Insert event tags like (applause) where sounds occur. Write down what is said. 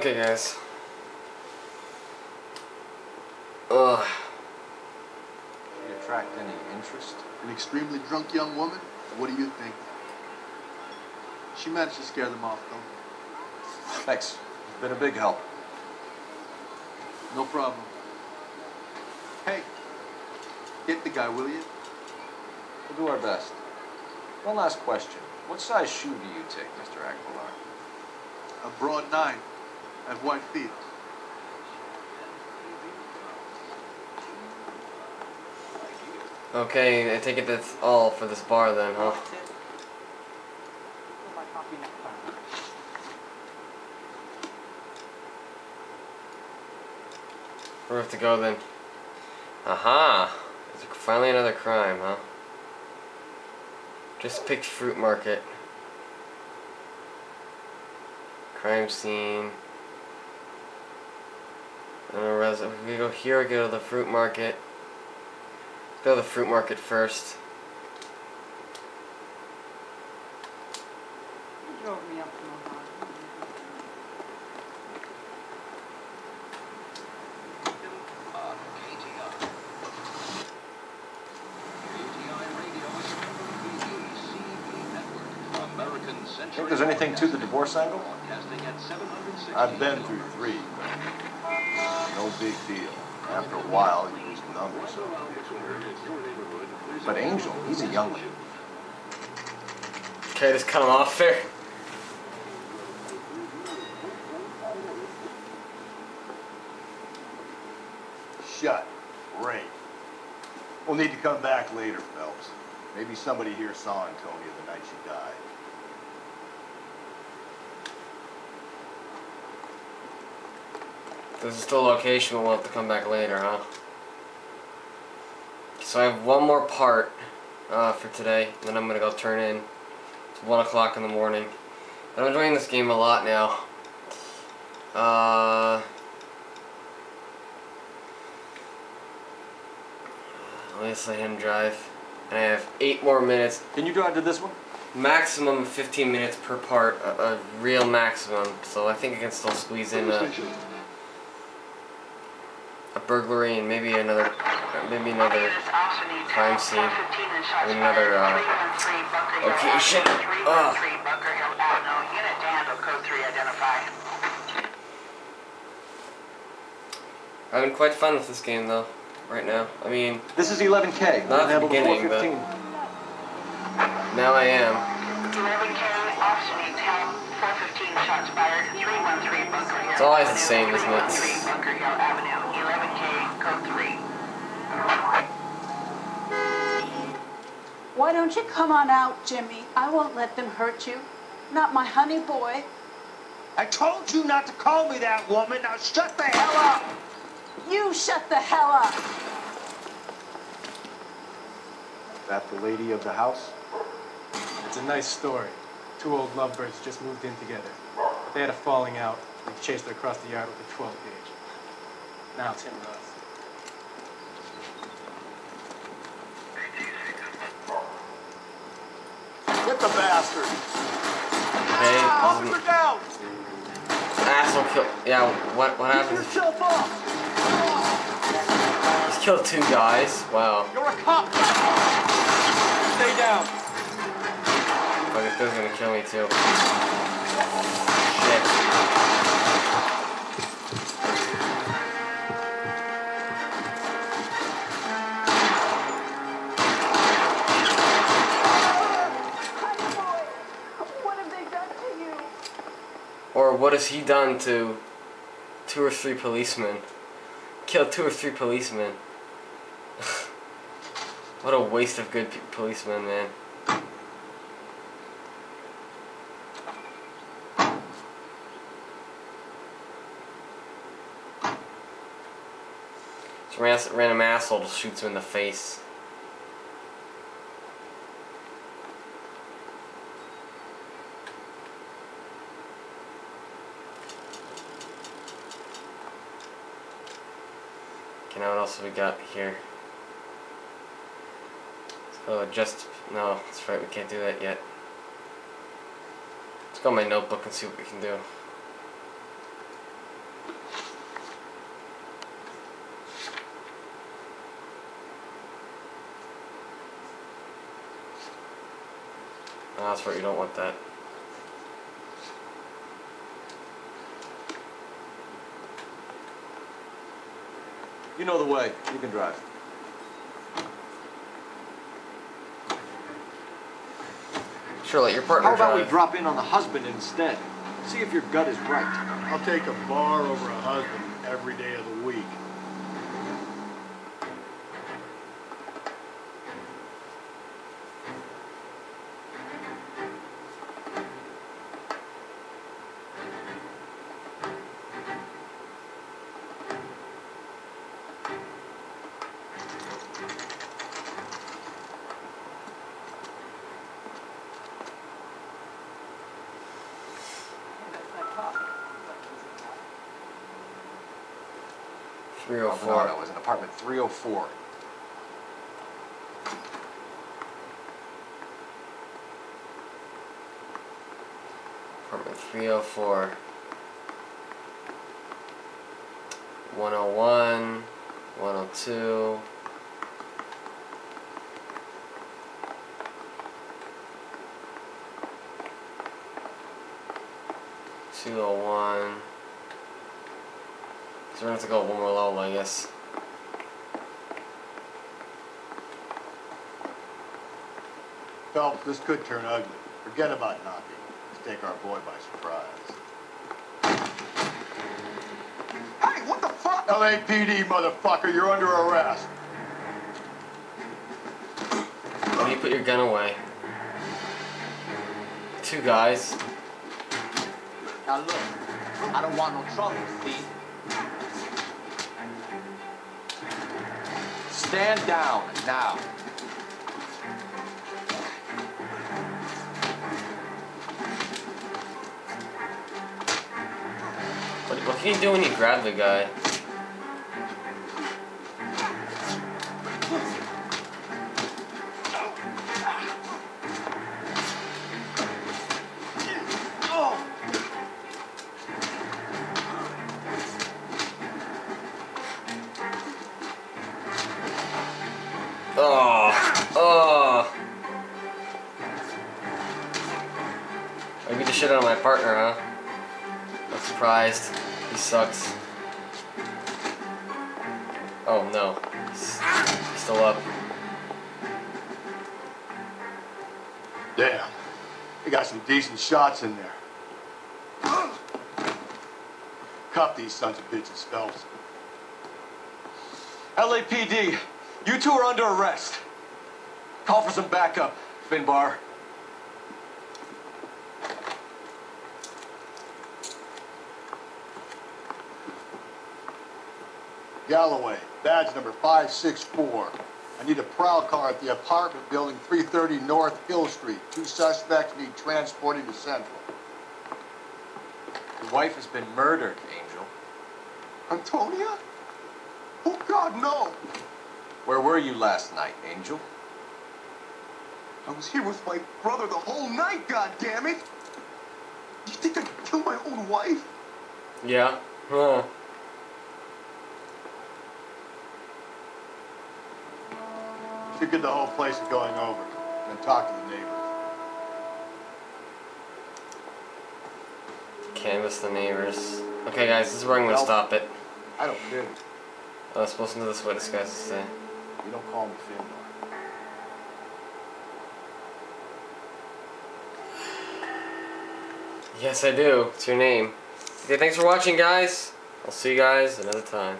Okay, guys. Ugh. She attract any interest? An extremely drunk young woman? What do you think? She managed to scare them off, though. Thanks. You've been a big help. No problem. Hey, get the guy, will you? We'll do our best. One last question. What size shoe do you take, Mr. Aguilar? A broad nine. At white feet. Okay, I take it that's all for this bar then, huh? We have to go then? Aha! There's finally another crime, huh? Just picked fruit market. Crime scene. And a res if we go here, go to the fruit market. Go to the fruit market first. You drove me up from Ohio. Think there's anything to the divorce angle? I've been through three. No big deal. After a while, you just numb yourself. But Angel, he's a youngling. Okay, just cut him off there. Shut. Ring. We'll need to come back later, Phelps. Maybe somebody here saw Antonia the night she died. This is still location, but we'll have to come back later, huh? So I have one more part uh, for today, and then I'm gonna go turn in. It's one o'clock in the morning. I'm enjoying this game a lot now. Uh, let me just let him drive. And I have eight more minutes. Can you drive to this one? Maximum of 15 minutes per part, a, a real maximum. So I think I can still squeeze in a, a burglary and maybe another, maybe another crime scene. Another uh, location. Ugh. Having quite fun with this game though, right now. I mean, This is 11K. Not the beginning, but- now I am. 11K, officer needs help. 415 shots fired. 313 Bunker Hill. It's always the Avenue, same, isn't it? 313 Bunker Hill Avenue. 11K, code 3. Why don't you come on out, Jimmy? I won't let them hurt you. Not my honey boy. I told you not to call me that woman. Now shut the hell up. You shut the hell up. That the lady of the house? It's a nice story. Two old lovebirds just moved in together. They had a falling out. They chased her across the yard with a 12 gauge. Now it's him and us. Get the bastard! Okay, Officer um, down! asshole kill. Yeah, what what happened? yourself off! Just killed two guys. Wow. You're a cop! Stay down! Fuck, this guy's gonna kill me too. Shit. What has he done to two or three policemen? Killed two or three policemen. (laughs) what a waste of good policemen, man. Some random asshole just shoots him in the face. now what else have we got here? Oh, just adjust, no, that's right, we can't do that yet. Let's go my notebook and see what we can do. That's right, you don't want that. You know the way. You can drive. Sure, let your partner How about we drop in on the husband instead? See if your gut is right. I'll take a bar over a husband every day of the week. Three oh No, no, it was in apartment 304. Apartment 304. 101, 102. Two oh one. So we're gonna have to go one more level, I guess. Phelps, this could turn ugly. Forget about knocking. Let's take our boy by surprise. Hey, what the fuck? LAPD, motherfucker, you're under arrest. Why do you put your gun away? Two guys. Now look, I don't want no trouble, see? Stand down now. What, what can you do when you grab the guy? Oh, oh. I beat the shit out of my partner, huh? Not surprised. He sucks. Oh no. He's, still up. Damn. They got some decent shots in there. Cuff these sons of bitches, Phelps. LAPD, you two are under arrest. Call for some backup, Finbar. Galloway, badge number 564. I need a prowl car at the apartment building 330 North Hill Street. Two suspects need transporting to Central. Your wife has been murdered, Angel. Antonia? Oh, God, no! Where were you last night, Angel? I was here with my brother the whole night, God damn it! You think I could kill my own wife? Yeah. Huh. Should get the whole place going over and talk to the neighbors. Canvas the neighbors. Okay, guys, this is where I'm gonna stop it. I don't care. I was supposed to know this witness, this guy's say. You don't call me Finbar. Yes, I do. It's your name. Okay, thanks for watching, guys. I'll see you guys another time.